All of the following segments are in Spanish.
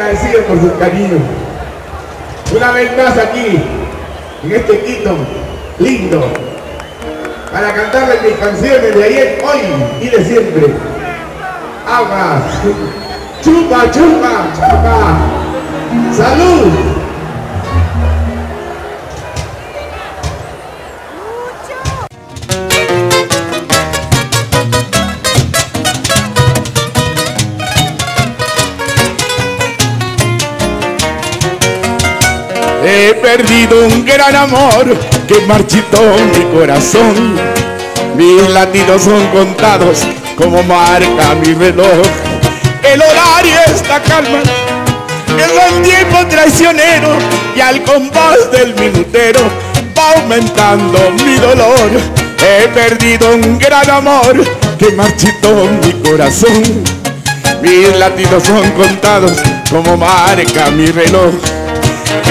agradecido por su cariño. Una vez más aquí, en este Quito lindo, para cantarles mis canciones de ayer, hoy y de siempre. Aguas, chupa, chupa, chupa. Salud. Perdido un gran amor que marchitó mi corazón. Mis latidos son contados como marca mi reloj. El horario está calma, es el tiempo traicionero y al compás del minutero va aumentando mi dolor. He perdido un gran amor que marchitó mi corazón. Mis latidos son contados como marca mi reloj.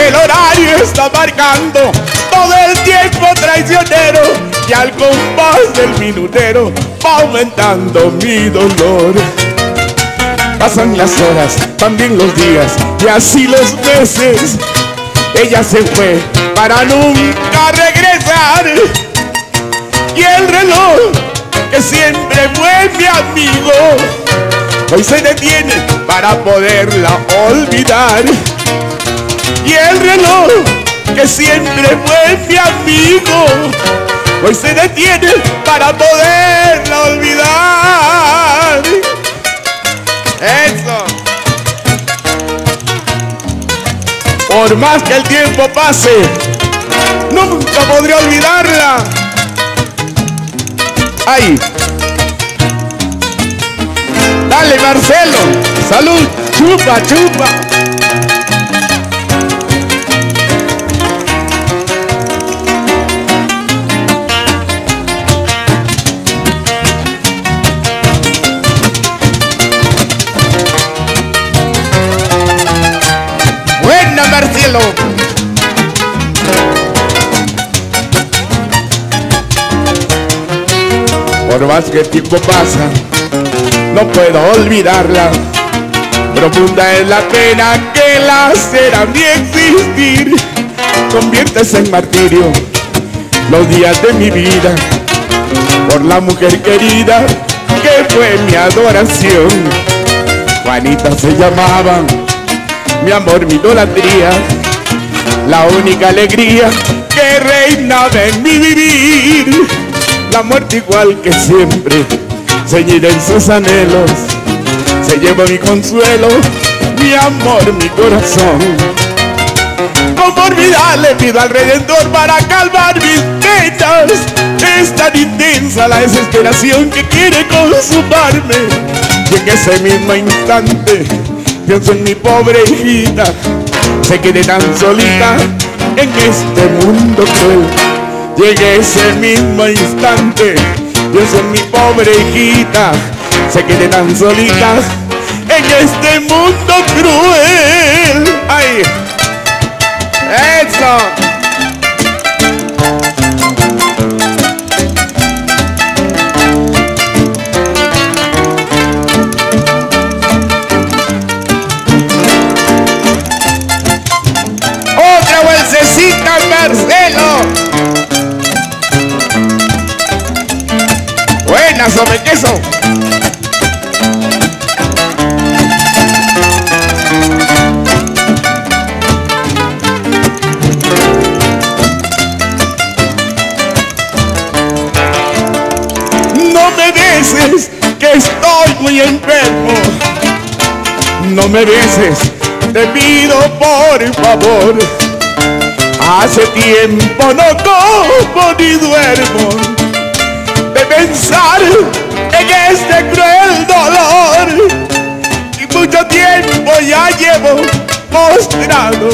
El horario está marcando todo el tiempo traicionero y al compás del minutero va aumentando mi dolor. Pasan las horas, también los días y así los meses. Ella se fue para nunca regresar. Y el reloj, que siempre fue mi amigo, hoy se detiene para poderla olvidar. Y el reloj, que siempre fue mi amigo, hoy se detiene para poderla olvidar. Eso. Por más que el tiempo pase, nunca podré olvidarla. Ay. Dale Marcelo, salud, chupa, chupa. Marcelo. Por más que el tiempo pasa, no puedo olvidarla. Profunda es la pena que la será mi existir. Conviertes en martirio los días de mi vida por la mujer querida que fue mi adoración. Juanita se llamaba, mi amor, mi idolatría, la única alegría que reinaba en mi vivir. La muerte igual que siempre, ceñida en sus anhelos, se lleva mi consuelo, mi amor, mi corazón. Como olvidarle pido al Redentor para calmar mis penas. Es tan intensa la desesperación que quiere consumarme. Y en ese mismo instante pienso en mi pobre hijita. Se quede tan solita en este mundo cruel. Llegué ese mismo instante, pienso en mi pobre hijita. Se quede tan solita en este mundo cruel. ¡Ay! ¡Eso! Marcelo. Buena sobre queso. No me beses, que estoy muy enfermo. No me beses, te pido por favor. Hace tiempo no como ni duermo de pensar en este cruel dolor. Y mucho tiempo ya llevo postrado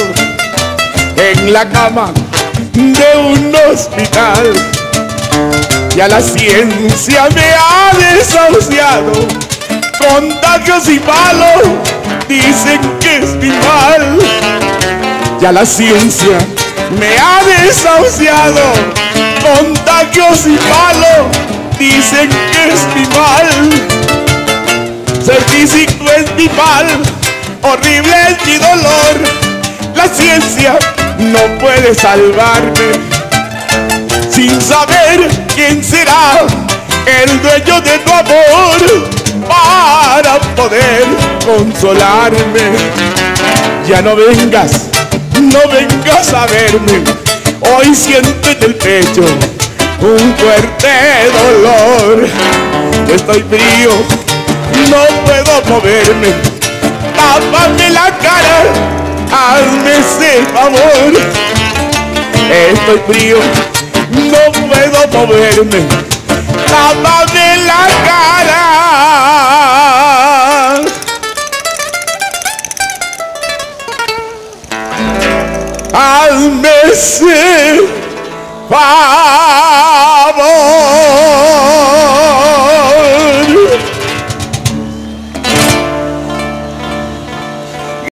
en la cama de un hospital. Ya la ciencia me ha desahuciado. Contagios y palos dicen que estoy mal. Ya la ciencia me ha desahuciado. Contagios y palos dicen que estoy mal. Ser físico es mi mal. horrible es mi dolor. La ciencia no puede salvarme sin saber quién será el dueño de tu amor para poder consolarme. Ya no vengas, no vengas a verme. Hoy siento en el pecho un fuerte dolor. Estoy frío, no puedo moverme. Tápame la cara, hazme ese favor. Estoy frío, no puedo moverme. Tápame la cara. Hazme ese favor.